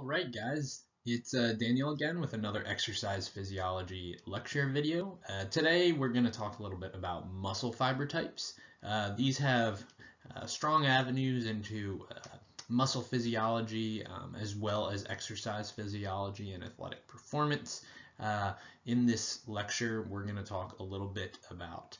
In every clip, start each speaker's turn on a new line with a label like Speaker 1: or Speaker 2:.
Speaker 1: All right, guys, it's uh, Daniel again with another exercise physiology lecture video. Uh, today we're going to talk a little bit about muscle fiber types. Uh, these have uh, strong avenues into uh, muscle physiology um, as well as exercise physiology and athletic performance. Uh, in this lecture, we're going to talk a little bit about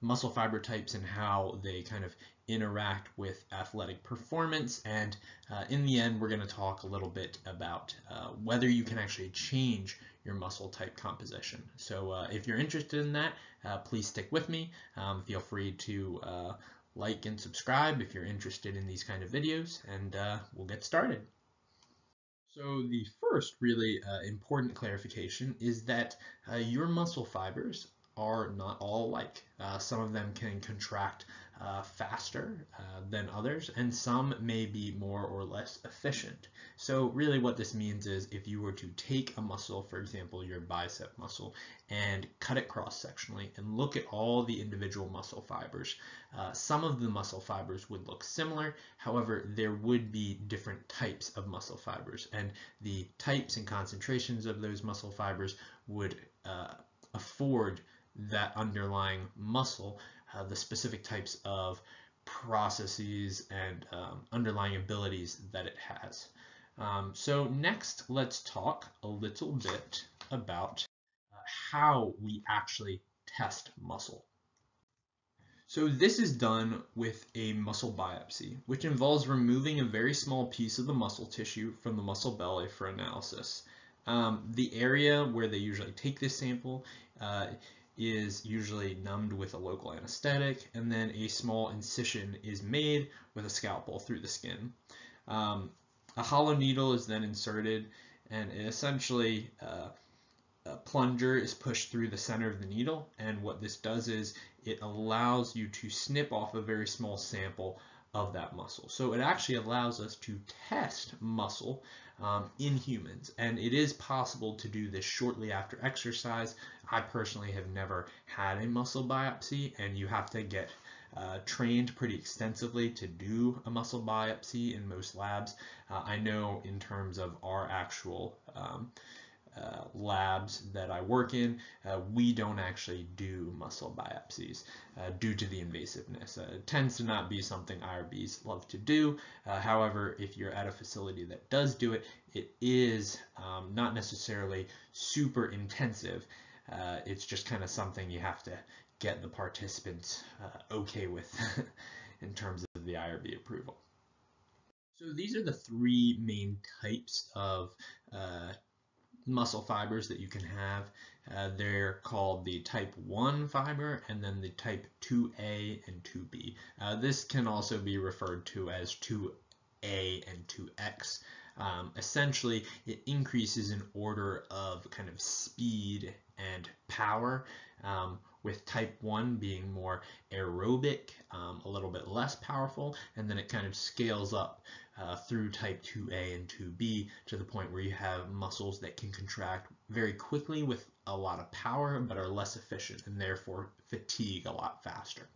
Speaker 1: muscle fiber types and how they kind of interact with athletic performance. And uh, in the end, we're going to talk a little bit about uh, whether you can actually change your muscle type composition. So uh, if you're interested in that, uh, please stick with me. Um, feel free to uh, like and subscribe if you're interested in these kind of videos, and uh, we'll get started. So the first really important clarification is that your muscle fibers are not all alike. Uh, some of them can contract uh, faster uh, than others, and some may be more or less efficient. So really what this means is if you were to take a muscle, for example, your bicep muscle, and cut it cross-sectionally and look at all the individual muscle fibers, uh, some of the muscle fibers would look similar, however, there would be different types of muscle fibers, and the types and concentrations of those muscle fibers would uh, afford that underlying muscle, uh, the specific types of processes and um, underlying abilities that it has. Um, so next, let's talk a little bit about uh, how we actually test muscle. So this is done with a muscle biopsy, which involves removing a very small piece of the muscle tissue from the muscle belly for analysis. Um, the area where they usually take this sample uh, is usually numbed with a local anesthetic, and then a small incision is made with a scalpel through the skin. Um, a hollow needle is then inserted, and essentially uh, a plunger is pushed through the center of the needle, and what this does is it allows you to snip off a very small sample of that muscle. So it actually allows us to test muscle um, in humans. And it is possible to do this shortly after exercise. I personally have never had a muscle biopsy and you have to get uh, trained pretty extensively to do a muscle biopsy in most labs. Uh, I know in terms of our actual um, uh, labs that I work in, uh, we don't actually do muscle biopsies uh, due to the invasiveness. Uh, it tends to not be something IRBs love to do. Uh, however, if you're at a facility that does do it, it is um, not necessarily super intensive. it's just kind of something you have to get the participants okay with in terms of the IRB approval. So these are the three main types of uh, muscle fibers that you can have. Uh, they're called the type 1 fiber and then the type 2A and 2B. Uh, this can also be referred to as 2A and 2X. Um, essentially, it increases in order of kind of speed and power, um, with type 1 being more aerobic, um, a little bit less powerful, and then it kind of scales up uh, through type 2A and 2B to the point where you have muscles that can contract very quickly with a lot of power but are less efficient and therefore fatigue a lot faster.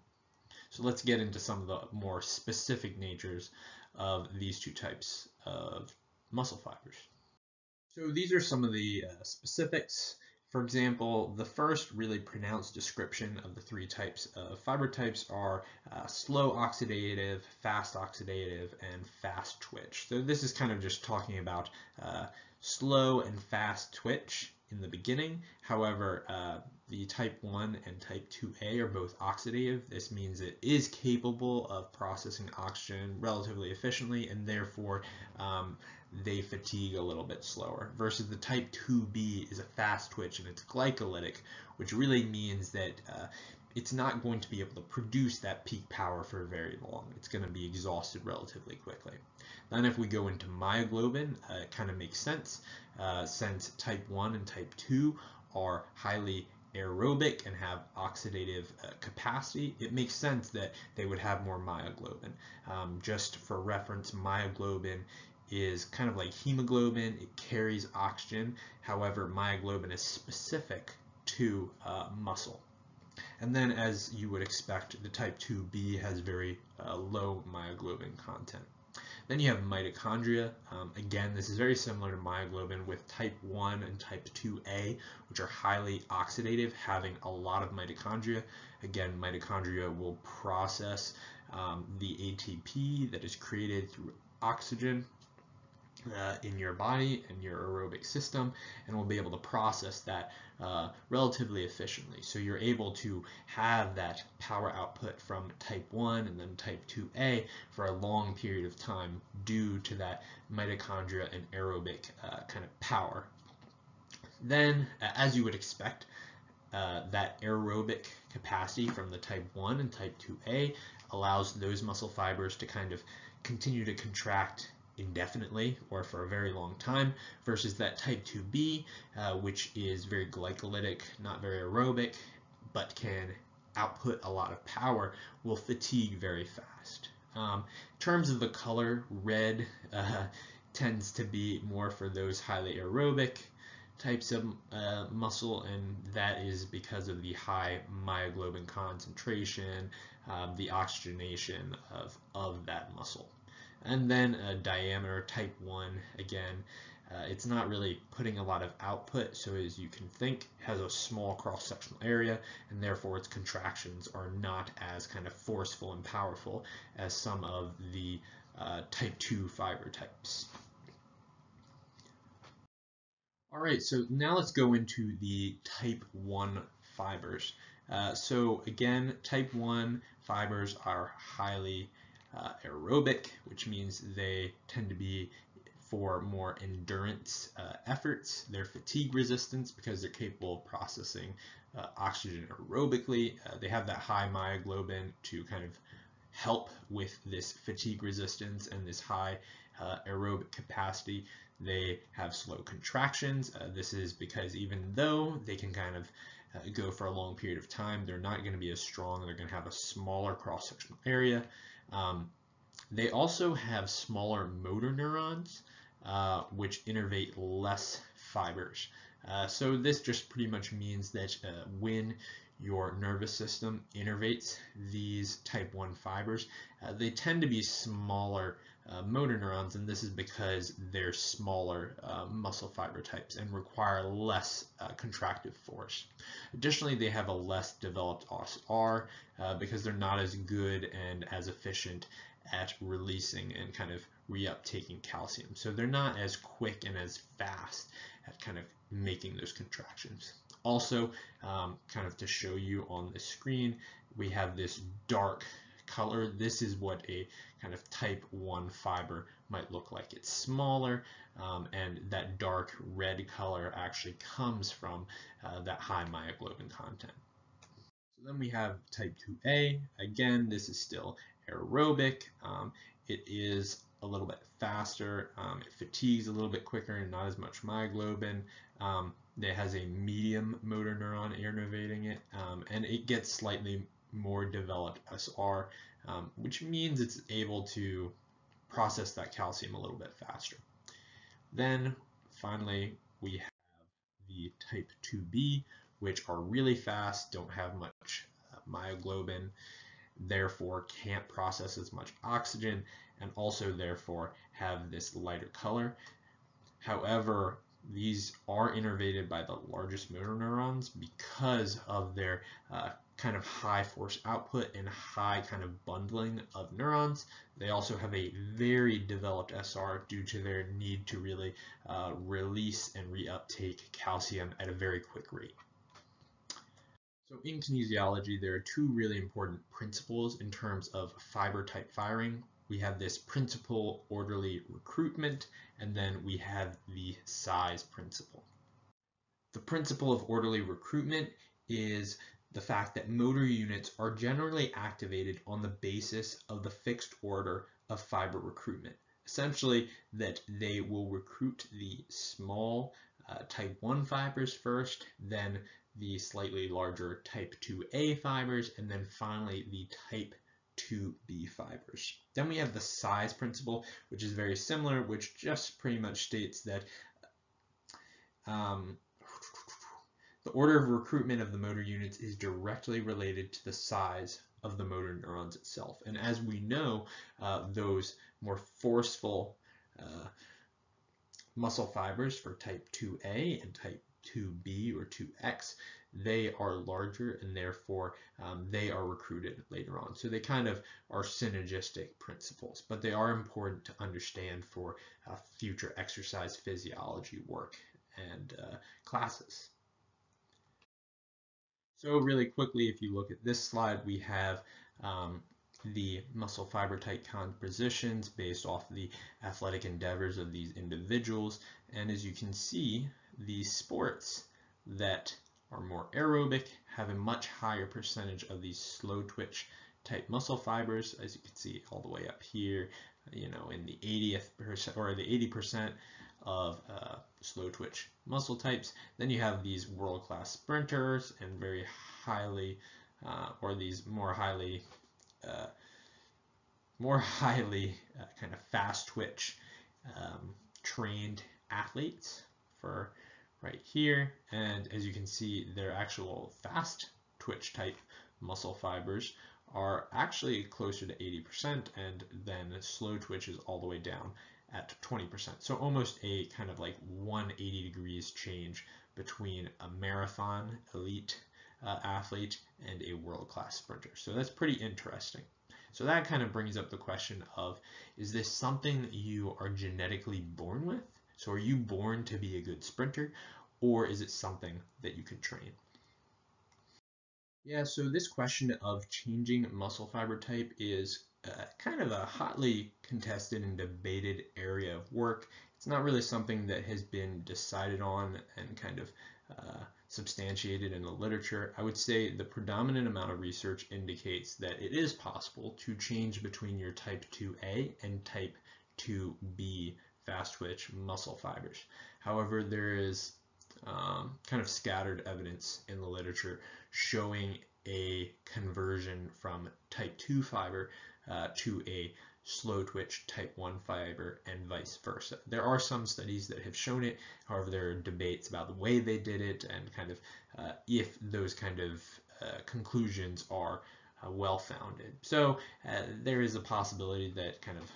Speaker 1: So let's get into some of the more specific natures of these two types of muscle fibers. So these are some of the uh, specifics. For example, the first really pronounced description of the three types of fiber types are uh, slow oxidative, fast oxidative, and fast twitch. So this is kind of just talking about uh, slow and fast twitch in the beginning. However, uh, the type 1 and type 2A are both oxidative. This means it is capable of processing oxygen relatively efficiently and therefore um, they fatigue a little bit slower. Versus the type 2B is a fast twitch and it's glycolytic, which really means that uh, it's not going to be able to produce that peak power for very long. It's going to be exhausted relatively quickly. Then if we go into myoglobin, uh, it kind of makes sense uh, since type 1 and type 2 are highly aerobic and have oxidative uh, capacity, it makes sense that they would have more myoglobin. Um, just for reference, myoglobin is kind of like hemoglobin, it carries oxygen, however myoglobin is specific to uh, muscle. And then as you would expect, the type 2B has very uh, low myoglobin content. Then you have mitochondria. Um, again, this is very similar to myoglobin with type 1 and type 2A, which are highly oxidative, having a lot of mitochondria. Again, mitochondria will process um, the ATP that is created through oxygen uh, in your body and your aerobic system and will be able to process that uh, relatively efficiently. So you're able to have that power output from type 1 and then type 2A for a long period of time due to that mitochondria and aerobic uh, kind of power. Then, as you would expect, uh, that aerobic capacity from the type 1 and type 2A allows those muscle fibers to kind of continue to contract indefinitely or for a very long time versus that type 2B, uh, which is very glycolytic, not very aerobic, but can output a lot of power, will fatigue very fast. Um, in terms of the color, red uh, tends to be more for those highly aerobic types of uh, muscle, and that is because of the high myoglobin concentration, um, the oxygenation of, of that muscle. And then a diameter type 1, again, uh, it's not really putting a lot of output, so as you can think, has a small cross-sectional area, and therefore its contractions are not as kind of forceful and powerful as some of the uh, type 2 fiber types. All right, so now let's go into the type 1 fibers. Uh, so again, type 1 fibers are highly uh, aerobic, which means they tend to be for more endurance uh, efforts. They're fatigue resistance because they're capable of processing uh, oxygen aerobically. Uh, they have that high myoglobin to kind of help with this fatigue resistance and this high uh, aerobic capacity. They have slow contractions. Uh, this is because even though they can kind of uh, go for a long period of time, they're not going to be as strong. They're going to have a smaller cross-sectional area. Um, they also have smaller motor neurons, uh, which innervate less fibers. Uh, so this just pretty much means that uh, when your nervous system innervates these type 1 fibers, uh, they tend to be smaller uh, motor neurons, and this is because they're smaller uh, muscle fiber types and require less uh, contractive force. Additionally, they have a less developed OSR uh, because they're not as good and as efficient at releasing and kind of reuptaking calcium. So they're not as quick and as fast at kind of making those contractions. Also, um, kind of to show you on the screen, we have this dark color. This is what a kind of type 1 fiber might look like. It's smaller um, and that dark red color actually comes from uh, that high myoglobin content. So then we have type 2A. Again, this is still aerobic. Um, it is a little bit faster. Um, it fatigues a little bit quicker and not as much myoglobin. Um, it has a medium motor neuron innervating it, um, and it gets slightly more developed SR, um, which means it's able to process that calcium a little bit faster. Then finally, we have the type 2B, which are really fast, don't have much uh, myoglobin, therefore can't process as much oxygen, and also therefore have this lighter color. However, these are innervated by the largest motor neurons because of their uh, kind of high force output and high kind of bundling of neurons. They also have a very developed SR due to their need to really uh, release and reuptake calcium at a very quick rate. So in kinesiology, there are two really important principles in terms of fiber type firing. We have this principle orderly recruitment, and then we have the size principle. The principle of orderly recruitment is the fact that motor units are generally activated on the basis of the fixed order of fiber recruitment. Essentially, that they will recruit the small uh, type 1 fibers first, then the slightly larger type 2A fibers, and then finally the type 2B fibers. Then we have the size principle, which is very similar, which just pretty much states that um, the order of recruitment of the motor units is directly related to the size of the motor neurons itself. And as we know, uh, those more forceful uh, muscle fibers for type 2A and type 2B or 2X, they are larger and therefore um, they are recruited later on. So they kind of are synergistic principles, but they are important to understand for uh, future exercise physiology work and uh, classes. So really quickly, if you look at this slide, we have um, the muscle fiber type compositions based off the athletic endeavors of these individuals. And as you can see, these sports that are more aerobic have a much higher percentage of these slow twitch type muscle fibers, as you can see all the way up here, you know, in the 80th percent or the 80% of uh, slow twitch muscle types. Then you have these world-class sprinters and very highly, uh, or these more highly, uh, more highly uh, kind of fast twitch um, trained athletes for right here. And as you can see, their actual fast twitch type muscle fibers are actually closer to 80% and then slow twitch is all the way down at 20%. So almost a kind of like 180 degrees change between a marathon elite uh, athlete and a world-class sprinter. So that's pretty interesting. So that kind of brings up the question of, is this something that you are genetically born with? So are you born to be a good sprinter or is it something that you can train? Yeah, so this question of changing muscle fiber type is uh, kind of a hotly contested and debated area of work. It's not really something that has been decided on and kind of uh, substantiated in the literature. I would say the predominant amount of research indicates that it is possible to change between your type 2A and type 2B fast twitch muscle fibers. However, there is um, kind of scattered evidence in the literature showing a conversion from type 2 fiber uh, to a slow twitch type 1 fiber and vice versa. There are some studies that have shown it, however there are debates about the way they did it and kind of uh, if those kind of uh, conclusions are uh, well founded. So uh, there is a possibility that kind of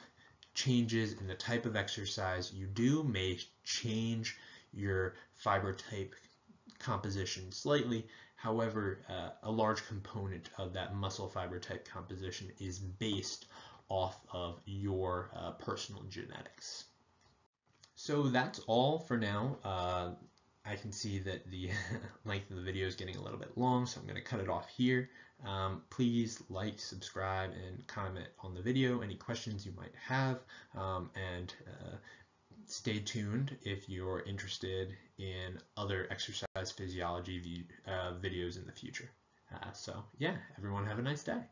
Speaker 1: changes in the type of exercise you do may change your fiber type composition slightly. However, uh, a large component of that muscle fiber type composition is based off of your uh, personal genetics. So that's all for now. Uh, I can see that the length of the video is getting a little bit long, so I'm going to cut it off here. Um, please like, subscribe, and comment on the video, any questions you might have, um, and uh, stay tuned if you're interested in other exercise physiology uh, videos in the future. Uh, so yeah, everyone have a nice day.